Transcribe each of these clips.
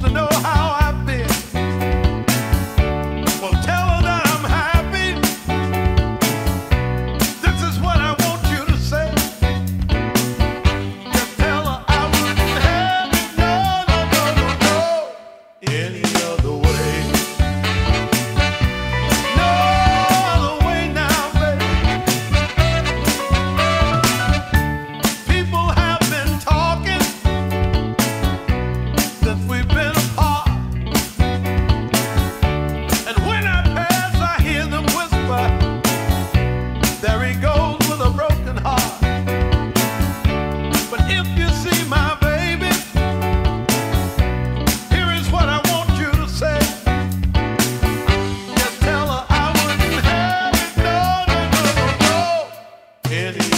to know how.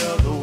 of the